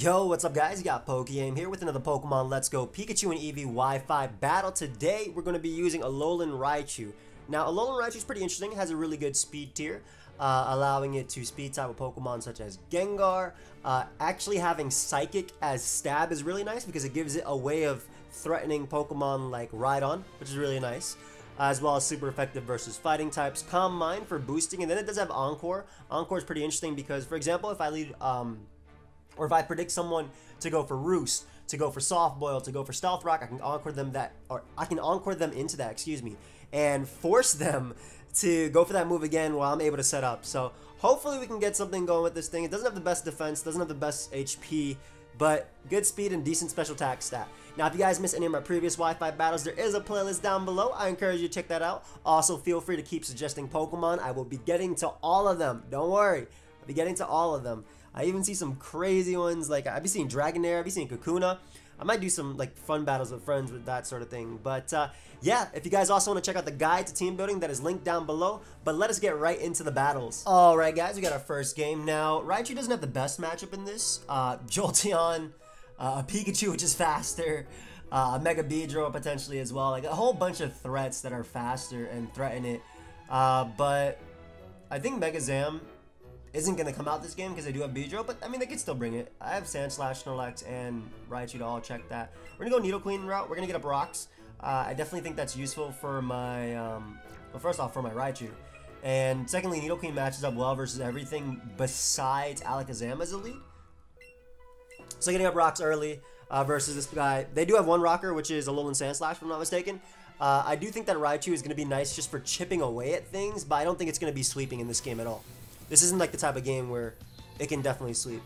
Yo, what's up guys? You got PokeAim here with another Pokemon Let's Go Pikachu and Eevee Wi-Fi battle. Today, we're going to be using Alolan Raichu. Now, Alolan Raichu is pretty interesting. It has a really good speed tier, uh, allowing it to speed tie with Pokemon such as Gengar. Uh, actually having Psychic as stab is really nice because it gives it a way of threatening Pokemon like Rhydon, which is really nice. Uh, as well as super effective versus fighting types. Calm Mind for boosting, and then it does have Encore. Encore is pretty interesting because, for example, if I lead... Um, or if I predict someone to go for Roost, to go for Soft Boil, to go for Stealth Rock, I can encore them that, or I can encore them into that, excuse me, and force them to go for that move again while I'm able to set up. So hopefully we can get something going with this thing. It doesn't have the best defense, doesn't have the best HP, but good speed and decent special attack stat. Now, if you guys missed any of my previous Wi-Fi battles, there is a playlist down below. I encourage you to check that out. Also, feel free to keep suggesting Pokemon. I will be getting to all of them. Don't worry. I'll be getting to all of them. I even see some crazy ones, like I've been seeing Dragonair, I've been seeing Kakuna. I might do some like fun battles with friends with that sort of thing. But uh, yeah, if you guys also want to check out the guide to team building, that is linked down below. But let us get right into the battles. Alright guys, we got our first game now. Raichu doesn't have the best matchup in this. Uh, Jolteon, uh, Pikachu which is faster, uh, Mega Beedrill potentially as well. Like a whole bunch of threats that are faster and threaten it. Uh, but I think Mega Zam isn't going to come out this game because I do have Beedrill, but I mean, they could still bring it. I have Sandslash, Snorlax, and Raichu to all check that. We're going to go Nidoqueen route. We're going to get up rocks. Uh, I definitely think that's useful for my, um, well, first off, for my Raichu. And secondly, Nidoqueen matches up well versus everything besides Alakazam as a lead. So getting up rocks early uh, versus this guy. They do have one rocker, which is a Alolan Sandslash, if I'm not mistaken. Uh, I do think that Raichu is going to be nice just for chipping away at things, but I don't think it's going to be sweeping in this game at all. This isn't like the type of game where it can definitely sweep.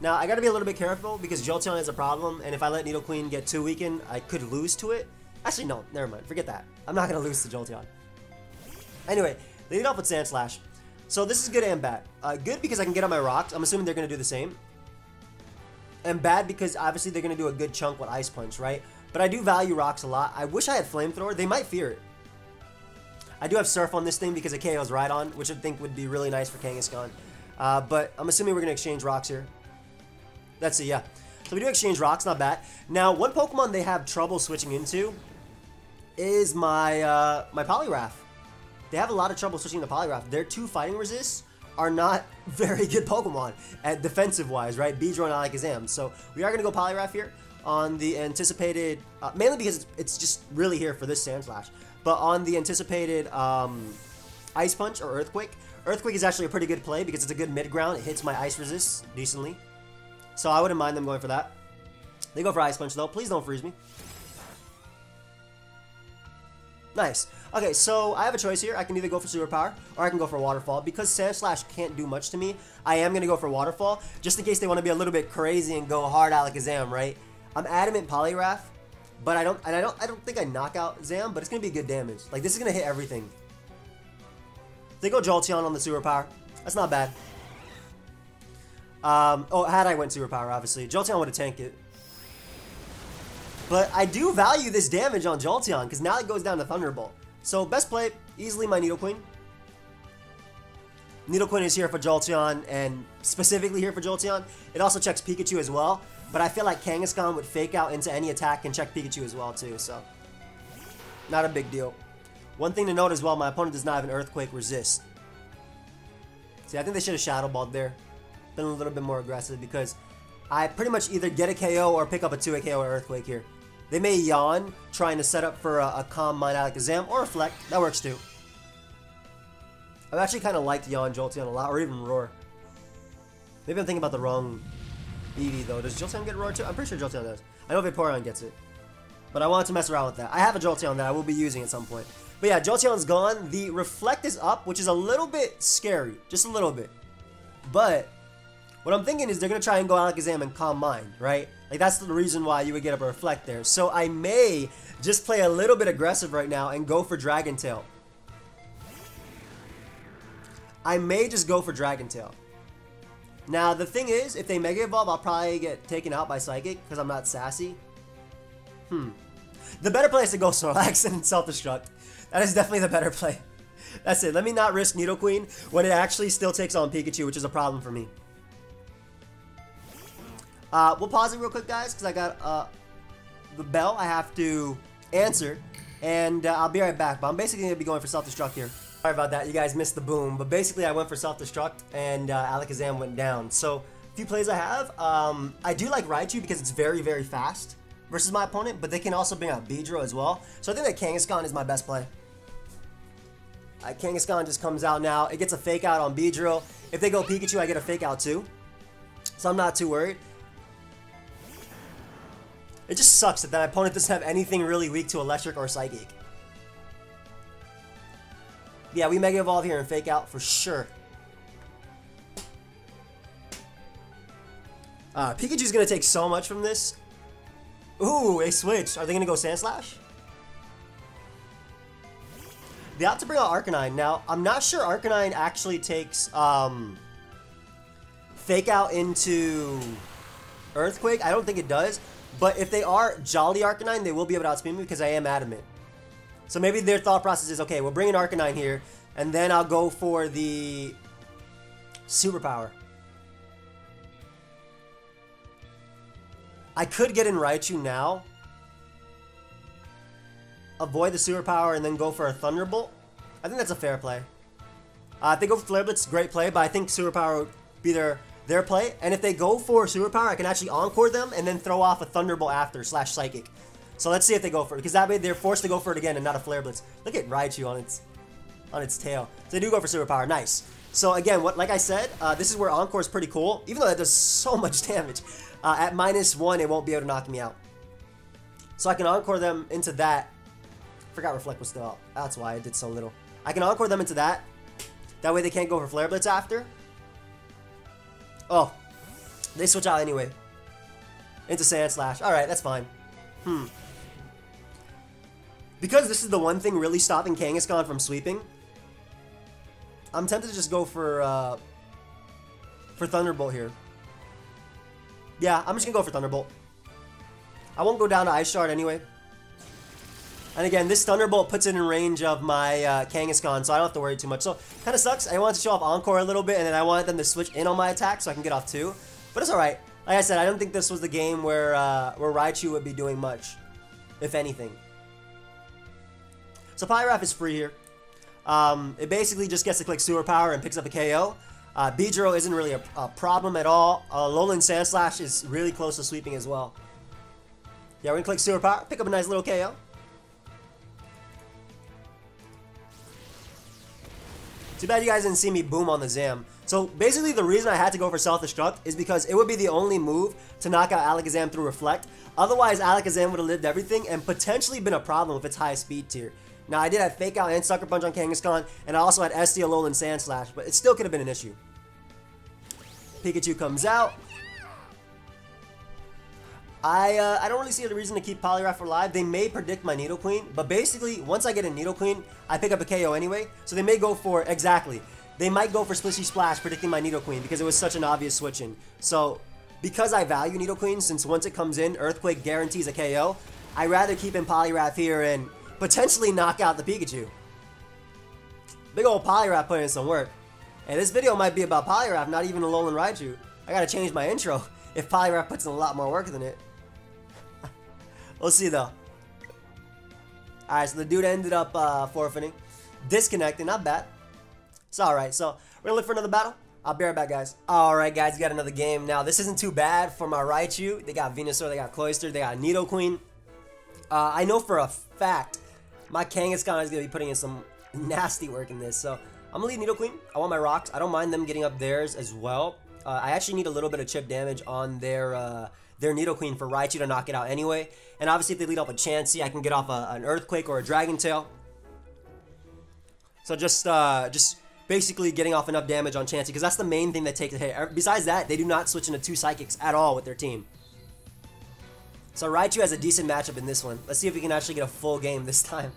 Now, I gotta be a little bit careful because Jolteon is a problem, and if I let Nidoqueen get too weakened, I could lose to it. Actually, no, never mind. Forget that. I'm not gonna lose to Jolteon. Anyway, they lead off with Sandslash. So this is good and bad. Uh, good because I can get on my rocks. I'm assuming they're gonna do the same. And bad because obviously they're gonna do a good chunk with Ice Punch, right? But I do value rocks a lot. I wish I had Flamethrower. They might fear it. I do have Surf on this thing because it KOs Rhydon, which I think would be really nice for Kangaskhan. Uh, but I'm assuming we're going to exchange rocks here. Let's see, yeah. So we do exchange rocks, not bad. Now, one Pokemon they have trouble switching into is my uh, my Poliwrath. They have a lot of trouble switching to Poliwrath. Their two fighting resists are not very good Pokemon at defensive-wise, right? Beedrill and Alakazam. So we are going to go Poliwrath here on the anticipated, uh, mainly because it's just really here for this Sandslash. But on the anticipated um, Ice Punch or Earthquake, Earthquake is actually a pretty good play because it's a good mid ground. It hits my Ice Resist decently. So I wouldn't mind them going for that. They go for Ice Punch though. Please don't freeze me. Nice. Okay, so I have a choice here. I can either go for Superpower or I can go for Waterfall. Because Sandslash can't do much to me, I am going to go for Waterfall just in case they want to be a little bit crazy and go hard Alakazam, right? I'm adamant Poliwrath but I don't, and I don't, I don't think I knock out Zam, but it's gonna be good damage. Like this is gonna hit everything. They go Jolteon on the superpower. That's not bad. Um, oh, had I went superpower, obviously, Jolteon would have tanked it. But I do value this damage on Jolteon because now it goes down to Thunderbolt. So best play, easily my Nidoqueen. Needle Queen is here for Jolteon and specifically here for Jolteon. It also checks Pikachu as well. But I feel like Kangaskhan would fake out into any attack and check Pikachu as well too, so. Not a big deal. One thing to note as well, my opponent does not have an Earthquake resist. See, I think they should have Shadow Balled there. Been a little bit more aggressive because I pretty much either get a KO or pick up a 2 KO or Earthquake here. They may yawn, trying to set up for a, a Calm Mind Alakazam or Reflect. That works too. I've actually kind of liked Yawn Jolteon a lot, or even Roar. Maybe I'm thinking about the wrong Eevee though. Does Jolteon get Roar too? I'm pretty sure Jolteon does. I know Vaporeon gets it. But I wanted to mess around with that. I have a Jolteon that I will be using at some point. But yeah, Jolteon's gone. The Reflect is up, which is a little bit scary. Just a little bit. But what I'm thinking is they're going to try and go Alakazam and Calm Mind, right? Like that's the reason why you would get up a Reflect there. So I may just play a little bit aggressive right now and go for Dragon Tail. I may just go for Dragon Tail. Now, the thing is, if they Mega Evolve, I'll probably get taken out by Psychic because I'm not sassy. Hmm. The better play is to go Snorlax and Self-Destruct. That is definitely the better play. That's it. Let me not risk Nidoqueen when it actually still takes on Pikachu, which is a problem for me. Uh, we'll pause it real quick, guys, because I got uh, the bell I have to answer, and uh, I'll be right back. But I'm basically going to be going for self-destruct here. Sorry about that. You guys missed the boom. But basically, I went for self-destruct, and uh, Alakazam went down. So, a few plays I have. Um, I do like Raichu because it's very, very fast versus my opponent, but they can also bring out Beedrill as well. So I think that Kangaskhan is my best play. Uh, Kangaskhan just comes out now. It gets a fake out on Beedrill. If they go Pikachu, I get a fake out too. So I'm not too worried. It just sucks that that opponent doesn't have anything really weak to Electric or Psychic. Yeah, we Mega Evolve here and Fake Out for sure. Uh, Pikachu's to take so much from this. Ooh, a switch. Are they to go Sandslash? They have to bring out Arcanine. Now, I'm not sure Arcanine actually takes um, Fake Out into Earthquake. I don't think it does. But if they are Jolly Arcanine, they will be able to outspeed me because I am adamant. So maybe their thought process is, okay, we'll bring an Arcanine here, and then I'll go for the Superpower. I could get in Raichu now, avoid the Superpower, and then go for a Thunderbolt. I think that's a fair play. Uh, if they go Flare Blitz, great play, but I think Superpower would be their their play. And if they go for Superpower, I can actually Encore them and then throw off a Thunderbolt after, slash Psychic. So let's see if they go for it, because that way they're forced to go for it again and not a Flare Blitz. Look at Raichu on its on its tail. So they do go for Superpower, nice. So again, what like I said, uh, this is where Encore is pretty cool, even though that does so much damage. Uh, at minus one, it won't be able to knock me out. So I can Encore them into that. Forgot Reflect was still out. That's why I did so little. I can Encore them into that. That way they can't go for Flare Blitz after. Oh. They switch out anyway. Into Sandslash. Alright, that's fine. Hmm. Because this is the one thing really stopping Kangaskhan from sweeping, I'm tempted to just go for, uh, for Thunderbolt here. Yeah, I'm just gonna go for Thunderbolt. I won't go down to Ice Shard anyway. And again, this Thunderbolt puts it in range of my uh, Kangaskhan, so I don't have to worry too much. So, kind of sucks. I wanted to show off Encore a little bit, and then I wanted them to switch in on my attack so I can get off too. But it's alright. Like I said, I don't think this was the game where, uh, where Raichu would be doing much, if anything. So Poliwrath is free here. Um, it basically just gets to click Superpower and picks up a KO. Uh, Beedrill isn't really a, a, problem at all. Uh, Alolan Sandslash is really close to sweeping as well. Yeah, we're gonna click Superpower, pick up a nice little KO. Too bad you guys didn't see me boom on the Zam. So basically the reason I had to go for Self-Destruct is because it would be the only move to knock out Alakazam through Reflect. Otherwise, Alakazam would have lived everything and potentially been a problem with its high speed tier. Now, I did have Fake Out and Sucker Punch on Kangaskhan, and I also had SD Alolan Sandslash, but it still could have been an issue. Pikachu comes out. I uh, I don't really see a reason to keep Poliwrath alive. They may predict my Nidoqueen, but basically, once I get a Nidoqueen, I pick up a KO anyway. So they may go for, exactly, they might go for Splishy Splash predicting my Nidoqueen because it was such an obvious switching. So, because I value Nidoqueen, since once it comes in, Earthquake guarantees a KO, i rather keep in Poliwrath here and potentially knock out the Pikachu. Big old Poliwrath putting in some work. And this video might be about Poliwrath, not even Alolan Raichu. I gotta change my intro if Poliwrath puts in a lot more work than it. we'll see though. Alright, so the dude ended up uh, forfeiting. Disconnecting, not bad. It's alright, so we're gonna look for another battle. I'll be right back, guys. Alright, guys, got another game. Now, this isn't too bad for my Raichu. They got Venusaur, they got Cloyster, they got Nidoqueen. Uh, I know for a fact my Kangaskhan is going to be putting in some nasty work in this. So I'm going to leave Nidoqueen. I want my rocks. I don't mind them getting up theirs as well. Uh, I actually need a little bit of chip damage on their uh, their Nidoqueen for Raichu to knock it out anyway. And obviously if they lead off a Chansey, I can get off a, an Earthquake or a Dragon Tail. So just uh, just basically getting off enough damage on Chansey, because that's the main thing that takes a hit. Er, besides that, they do not switch into two Psychics at all with their team. So Raichu has a decent matchup in this one. Let's see if we can actually get a full game this time.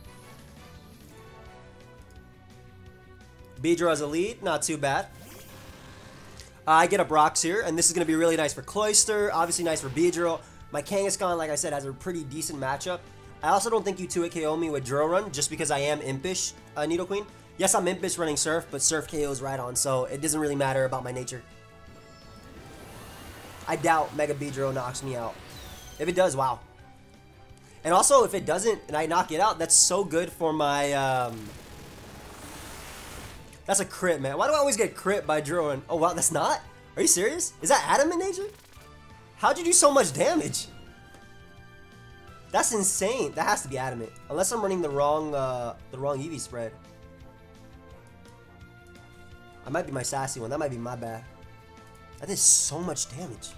Beedrill has a lead, not too bad. Uh, I get a rocks here, and this is going to be really nice for Cloyster, obviously nice for Beedrill. My Kangaskhan, like I said, has a pretty decent matchup. I also don't think you 2 KO me with Drill Run, just because I am Impish uh, Nidoqueen. Yes, I'm Impish running Surf, but Surf KO is Rhydon, so it doesn't really matter about my nature. I doubt Mega Beedrill knocks me out. If it does, wow. And also, if it doesn't and I knock it out, that's so good for my, um... That's a crit, man. Why do I always get crit by drawing? Oh, wow, that's not? Are you serious? Is that adamant nature? How'd you do so much damage? That's insane. That has to be adamant. Unless I'm running the wrong, uh, the wrong EV spread. I might be my sassy one. That might be my bad. That did so much damage.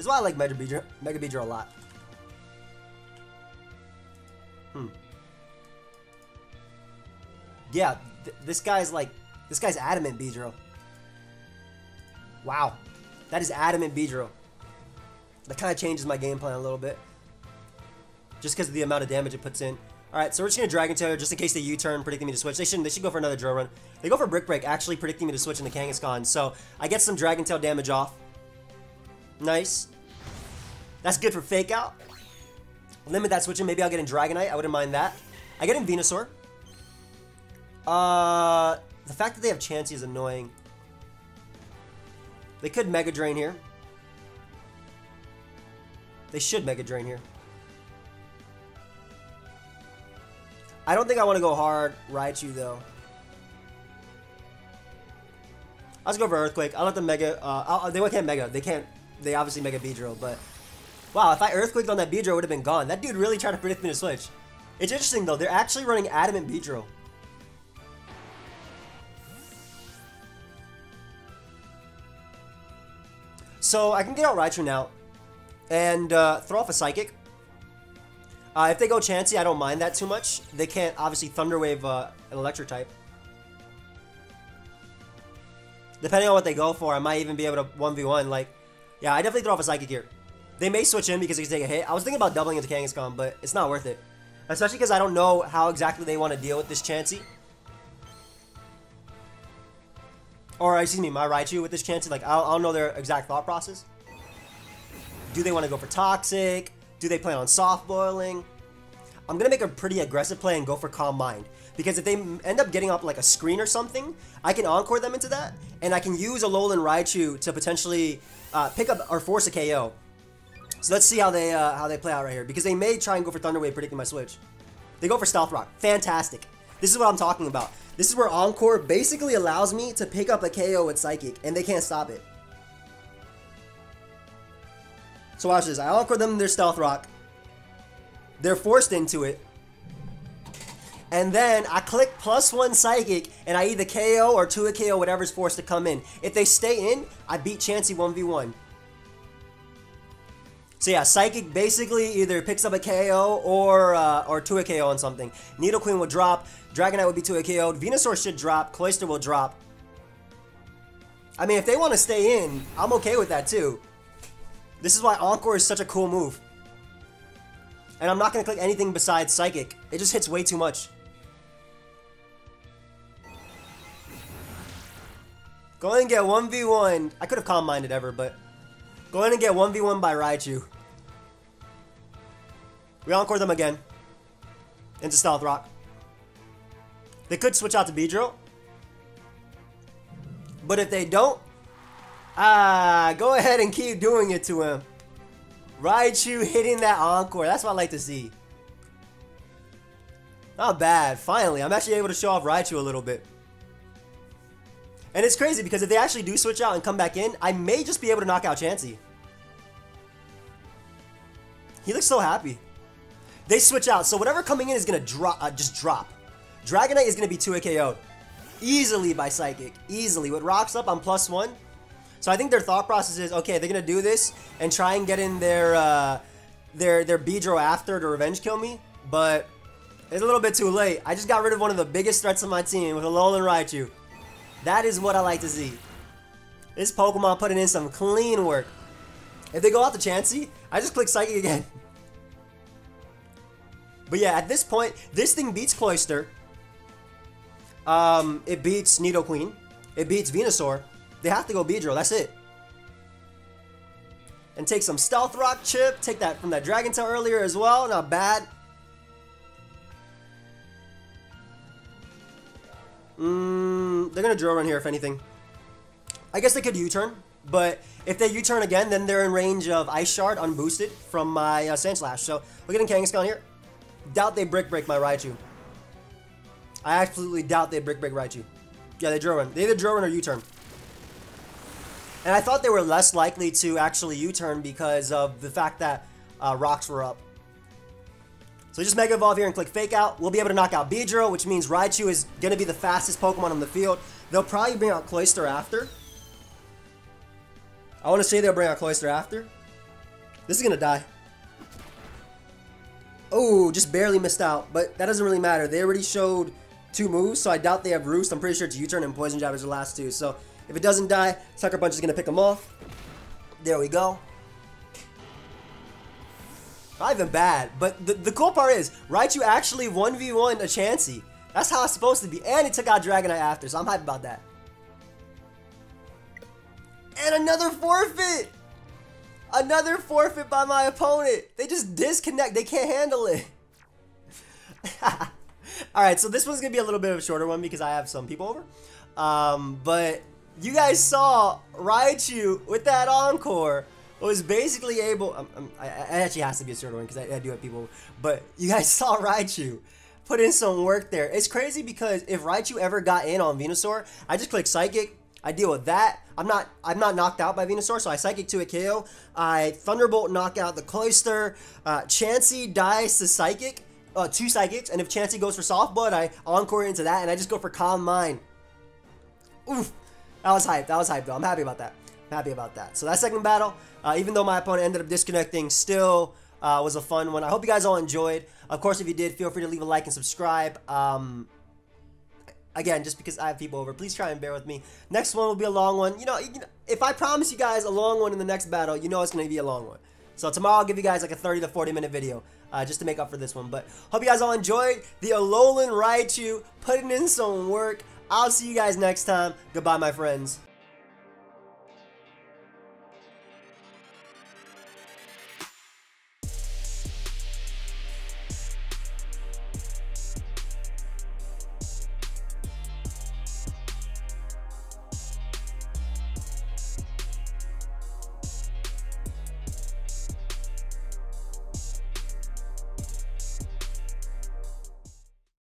This is why I like Mega Beedrill, Mega Beedrill a lot. Hmm. Yeah, th this guy's like, this guy's adamant Beedrill. Wow. That is adamant Beedrill. That kind of changes my game plan a little bit. Just because of the amount of damage it puts in. Alright, so we're just going to Dragon Tail just in case they U-turn, predicting me to switch. They shouldn't. They should go for another drill run. They go for Brick Break, actually predicting me to switch into Kangaskhan. So I get some Dragon Tail damage off. Nice. That's good for Fake Out. Limit that switching. Maybe I'll get in Dragonite. I wouldn't mind that. I get in Venusaur. Uh, the fact that they have Chansey is annoying. They could Mega Drain here. They should Mega Drain here. I don't think I want to go hard Raichu though. Let's go for Earthquake. I'll let them Mega. Uh, I'll, they can't Mega. They can't. They obviously Mega Beedrill, but wow, if I Earthquaked on that Beedrill, would have been gone. That dude really tried to predict me to switch. It's interesting though. They're actually running Adamant Beedrill. So I can get out Raichu now and uh, throw off a Psychic. Uh, if they go Chansey, I don't mind that too much. They can't obviously Thunder Wave uh, an Electric type. Depending on what they go for, I might even be able to 1v1. Like, yeah, I definitely throw off a Psychic here. They may switch in because they can take a hit. I was thinking about doubling into Kangaskhan, but it's not worth it. Especially because I don't know how exactly they want to deal with this Chansey. Or, excuse me, my Raichu with this Chansey. Like, I don't know their exact thought process. Do they want to go for Toxic? Do they plan on soft boiling? I'm going to make a pretty aggressive play and go for Calm Mind. Because if they end up getting up like a screen or something, I can Encore them into that. And I can use Alolan Raichu to potentially uh, pick up or force a KO. So let's see how they uh, how they play out right here. Because they may try and go for Thunder Wave predicting my switch. They go for Stealth Rock. Fantastic. This is what I'm talking about. This is where Encore basically allows me to pick up a KO with Psychic. And they can't stop it. So watch this. I Encore them their Stealth Rock. They're forced into it. And then I click plus one Psychic, and I either KO or 2 a KO, whatever's forced to come in. If they stay in, I beat Chansey 1v1. So yeah, Psychic basically either picks up a KO or uh, or 2 a KO on something. Nidoqueen will drop, Dragonite would be 2 a KO, Venusaur should drop, Cloyster will drop. I mean, if they want to stay in, I'm okay with that too. This is why Encore is such a cool move. And I'm not going to click anything besides Psychic. It just hits way too much. Go ahead and get 1v1. I could have calm minded ever, but go ahead and get 1v1 by Raichu. We encore them again. Into Stealth Rock. They could switch out to Beedrill. But if they don't, ah, go ahead and keep doing it to him. Raichu hitting that encore. That's what I like to see. Not bad. Finally, I'm actually able to show off Raichu a little bit. And it's crazy because if they actually do switch out and come back in, I may just be able to knock out Chansey. He looks so happy. They switch out, so whatever coming in is gonna drop, uh, just drop. Dragonite is gonna be 2 KO'd. Easily by Psychic. Easily. With Rocks up, I'm plus one. So I think their thought process is, okay, they're gonna do this and try and get in their uh, their their Beedrill after to revenge kill me, but it's a little bit too late. I just got rid of one of the biggest threats on my team with a Alolan Raichu. That is what I like to see. This Pokemon putting in some clean work. If they go out to Chansey, I just click Psychic again. But yeah, at this point, this thing beats Cloyster. Um, it beats Nidoqueen. It beats Venusaur. They have to go Beedrill, that's it. And take some Stealth Rock chip. Take that from that Dragon Tail earlier as well. Not bad. Mmm, they're gonna drill run here if anything. I guess they could U-turn. But if they U-turn again, then they're in range of Ice Shard unboosted from my uh, Sandslash. So we're getting Kangaskhan here. Doubt they Brick Break my Raichu. I absolutely doubt they Brick Break Raichu. Yeah, they drill run. They either drill run or U-turn. And I thought they were less likely to actually U-turn because of the fact that uh, rocks were up. So just Mega Evolve here and click Fake Out. We'll be able to knock out Beedrill, which means Raichu is going to be the fastest Pokemon on the field. They'll probably bring out Cloyster after. I want to say they'll bring out Cloyster after. This is going to die. Oh, just barely missed out. But that doesn't really matter. They already showed two moves, so I doubt they have Roost. I'm pretty sure it's U-turn and Poison Jab is the last two. So if it doesn't die, Sucker Punch is going to pick them off. There we go. Not even bad. But the, the cool part is, Raichu actually 1v1 a Chansey. That's how it's supposed to be. And he took out Dragonite after, so I'm hyped about that. And another forfeit! Another forfeit by my opponent. They just disconnect. They can't handle it. Alright, so this one's going to be a little bit of a shorter one because I have some people over. Um, but you guys saw Raichu with that Encore was basically able. Um, um, I, actually has to be a certain one because I, I, do have people. But you guys saw Raichu put in some work there. It's crazy because if Raichu ever got in on Venusaur, I just click Psychic. I deal with that. I'm not I'm not knocked out by Venusaur, so I Psychic to a KO. I Thunderbolt knock out the Cloyster. Uh, Chansey dies to Psychic. Uh, two Psychics, and if Chansey goes for Soft Boil, I Encore into that, and I just go for Calm Mind. Oof. That was hype. That was hype, though. I'm happy about that. Happy about that. So that second battle, uh, even though my opponent ended up disconnecting, still uh, was a fun one. I hope you guys all enjoyed. Of course, if you did, feel free to leave a like and subscribe. Um, again, just because I have people over, please try and bear with me. Next one will be a long one. You know, if I promise you guys a long one in the next battle, you know it's going to be a long one. So tomorrow I'll give you guys like a 30 to 40 minute video uh, just to make up for this one. But hope you guys all enjoyed the Alolan Raichu putting in some work. I'll see you guys next time. Goodbye, my friends.